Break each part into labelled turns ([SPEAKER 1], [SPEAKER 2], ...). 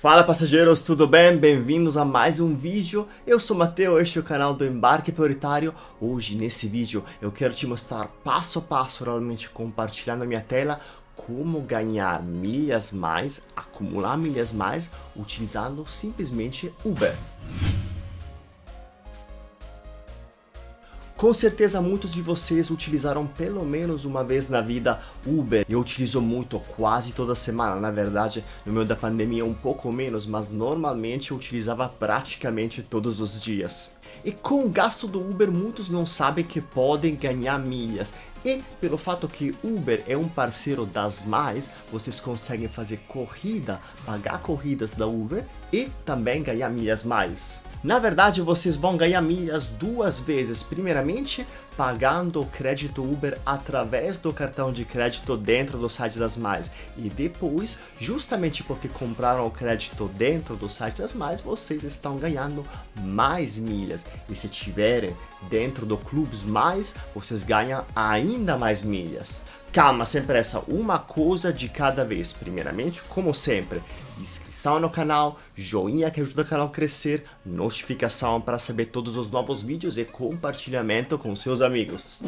[SPEAKER 1] Fala passageiros, tudo bem? Bem-vindos a mais um vídeo. Eu sou Matheus, este é o canal do Embarque Prioritário. Hoje, nesse vídeo, eu quero te mostrar passo a passo, realmente compartilhando a minha tela, como ganhar milhas mais, acumular milhas mais, utilizando simplesmente Uber. Com certeza muitos de vocês utilizaram pelo menos uma vez na vida Uber. Eu utilizo muito, quase toda semana. Na verdade, no meio da pandemia um pouco menos, mas normalmente eu utilizava praticamente todos os dias. E com o gasto do Uber, muitos não sabem que podem ganhar milhas. E pelo fato que Uber é um parceiro das mais, vocês conseguem fazer corrida, pagar corridas da Uber e também ganhar milhas mais. Na verdade, vocês vão ganhar milhas duas vezes. Primeiramente, pagando o crédito Uber através do cartão de crédito dentro do site das Mais. E depois, justamente porque compraram o crédito dentro do site das Mais, vocês estão ganhando mais milhas. E se tiverem dentro do Clubes Mais, vocês ganham ainda mais milhas. Calma, sem pressa, uma coisa de cada vez. Primeiramente, como sempre, inscrição no canal, joinha que ajuda o canal a crescer, notificação para saber todos os novos vídeos e compartilhamento com seus amigos.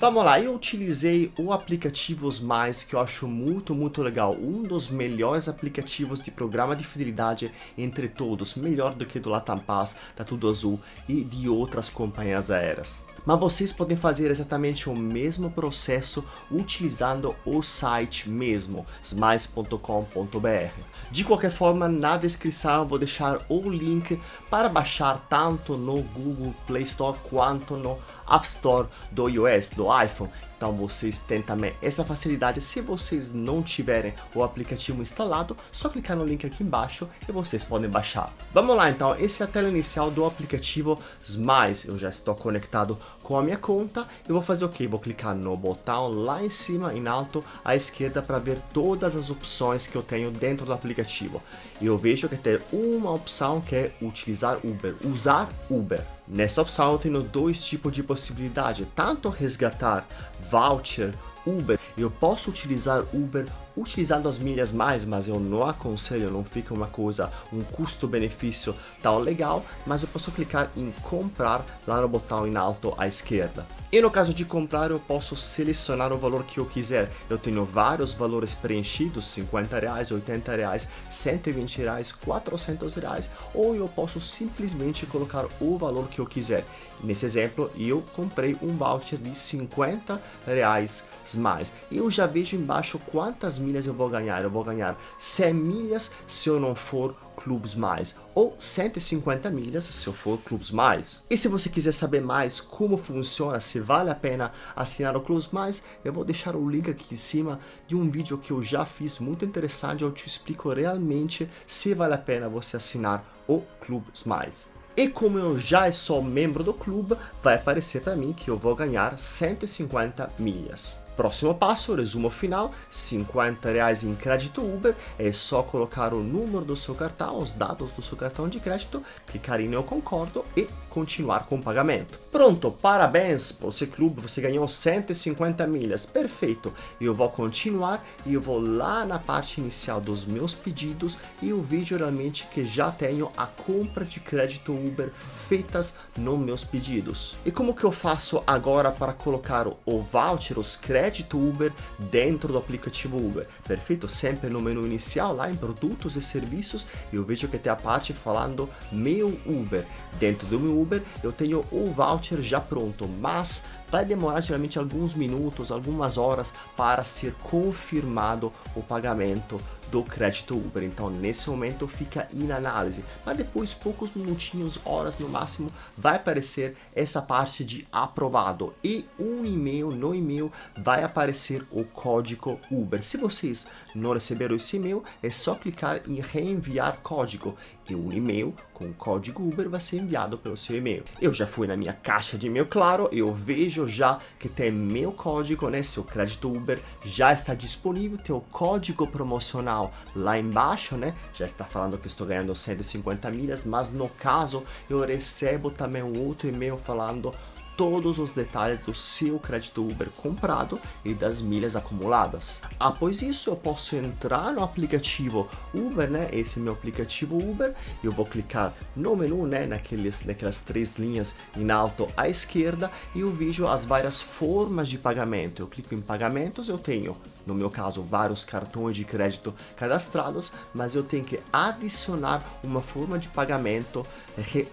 [SPEAKER 1] Vamos lá, eu utilizei o aplicativo Mais que eu acho muito, muito legal. Um dos melhores aplicativos de programa de fidelidade entre todos, melhor do que do Latam Pass, da Tudo Azul e de outras companhias aéreas mas vocês podem fazer exatamente o mesmo processo utilizando o site mesmo, smiles.com.br. De qualquer forma, na descrição vou deixar o link para baixar tanto no Google Play Store quanto no App Store do iOS, do iPhone. Então vocês têm também essa facilidade. Se vocês não tiverem o aplicativo instalado, só clicar no link aqui embaixo e vocês podem baixar. Vamos lá então, essa é a tela inicial do aplicativo Smiles. Eu já estou conectado com a minha conta. Eu vou fazer o que? Vou clicar no botão lá em cima, em alto, à esquerda para ver todas as opções que eu tenho dentro do aplicativo. E eu vejo que tem uma opção que é utilizar Uber, usar Uber. Nessa opção tenho dois tipos de possibilidade, tanto resgatar voucher Uber. Eu posso utilizar Uber utilizando as milhas mais, mas eu não aconselho, não fica uma coisa, um custo-benefício tão legal, mas eu posso clicar em comprar lá no botão em alto à esquerda. E no caso de comprar, eu posso selecionar o valor que eu quiser. Eu tenho vários valores preenchidos, 50 reais, 80 reais, 120 reais, 400 reais, ou eu posso simplesmente colocar o valor que eu quiser. Nesse exemplo, eu comprei um voucher de 50 reais mais. Eu já vejo embaixo quantas milhas eu vou ganhar. Eu vou ganhar 100 milhas se eu não for Clubes Mais ou 150 milhas se eu for Clubes Mais. E se você quiser saber mais como funciona, se vale a pena assinar o Clubes Mais, eu vou deixar o link aqui em cima de um vídeo que eu já fiz muito interessante, eu te explico realmente se vale a pena você assinar o Clubes Mais. E como eu já sou membro do clube, vai aparecer para mim que eu vou ganhar 150 milhas. Próximo passo, resumo final, 50 reais em crédito Uber, é só colocar o número do seu cartão, os dados do seu cartão de crédito, clicar em eu concordo e continuar com o pagamento. Pronto, parabéns, você clube, você ganhou 150 milhas, perfeito. Eu vou continuar e eu vou lá na parte inicial dos meus pedidos e eu vejo realmente que já tenho a compra de crédito Uber feitas nos meus pedidos. E como que eu faço agora para colocar o voucher, os créditos crédito Uber dentro do aplicativo Uber. Perfeito? Sempre no menu inicial, lá em produtos e serviços, eu vejo que tem a parte falando meu Uber. Dentro do meu Uber eu tenho o voucher já pronto, mas vai demorar geralmente alguns minutos, algumas horas para ser confirmado o pagamento do crédito Uber. Então, nesse momento fica em análise, mas depois, poucos minutinhos, horas no máximo, vai aparecer essa parte de aprovado e um e-mail, no e-mail vai aparecer o código Uber. Se vocês não receberam esse e-mail, é só clicar em reenviar código e um e-mail com código Uber vai ser enviado pelo seu e-mail. Eu já fui na minha caixa de e-mail, claro, eu vejo já que tem meu código, né? Seu crédito Uber já está disponível, tem o código promocional lá embaixo, né? Já está falando que estou ganhando 150 milhas, mas no caso eu recebo também um outro e-mail falando todos os detalhes do seu crédito Uber comprado e das milhas acumuladas. Após isso, eu posso entrar no aplicativo Uber, né? Esse é meu aplicativo Uber. Eu vou clicar no menu, né? Naqueles, naquelas três linhas em alto à esquerda e eu vejo as várias formas de pagamento. Eu clico em pagamentos, eu tenho, no meu caso, vários cartões de crédito cadastrados, mas eu tenho que adicionar uma forma de pagamento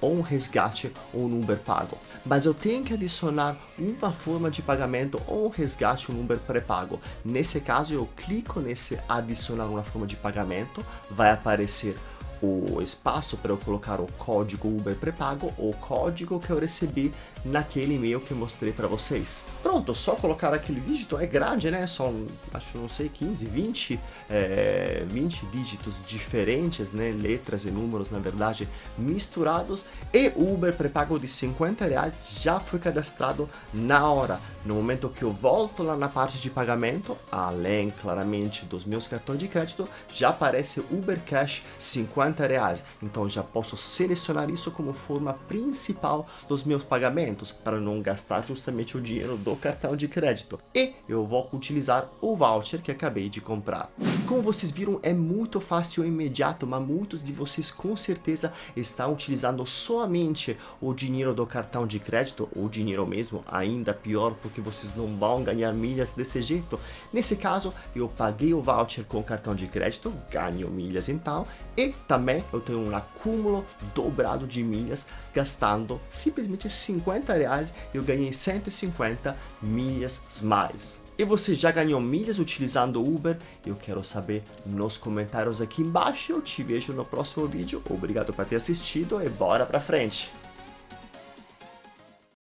[SPEAKER 1] ou um resgate ou um Uber pago. Mas eu tenho que adicionar uma forma de pagamento ou resgate um Uber pré-pago. Nesse caso, eu clico nesse adicionar uma forma de pagamento, vai aparecer o espaço para eu colocar o código Uber pré-pago ou código que eu recebi naquele e-mail que mostrei para vocês. Pronto, só colocar aquele dígito é grande, né? São, acho, não sei, 15, 20, é, 20 dígitos diferentes, né? Letras e números, na verdade, misturados. E o Uber pré-pago de 50 reais já foi cadastrado na hora. No momento que eu volto lá na parte de pagamento, além claramente dos meus cartões de crédito, já aparece Uber Cash 50 50 reais. Então já posso selecionar isso como forma principal dos meus pagamentos para não gastar justamente o dinheiro do cartão de crédito. E eu vou utilizar o voucher que acabei de comprar. Como vocês viram, é muito fácil e imediato, mas muitos de vocês com certeza estão utilizando somente o dinheiro do cartão de crédito, ou dinheiro mesmo, ainda pior, porque vocês não vão ganhar milhas desse jeito. Nesse caso, eu paguei o voucher com o cartão de crédito, ganho milhas então, e também eu tenho um acúmulo dobrado de milhas, gastando simplesmente 50 reais, eu ganhei 150 milhas mais. E você já ganhou milhas utilizando o Uber? Eu quero saber nos comentários aqui embaixo. Eu te vejo no próximo vídeo. Obrigado por ter assistido e bora pra frente!